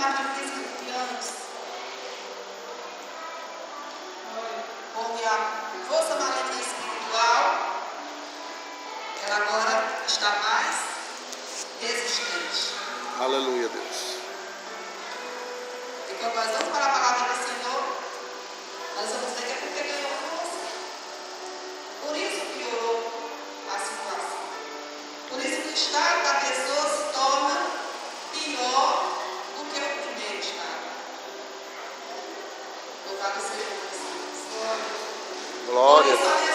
lugar física que antes. Porque a força maligna espiritual, ela agora está mais resistente. Aleluia, Deus. E quando nós vamos para a palavra do Senhor, nós vamos ver que é porque ganhou força. Por isso piorou a situação. Por isso que está da Glória.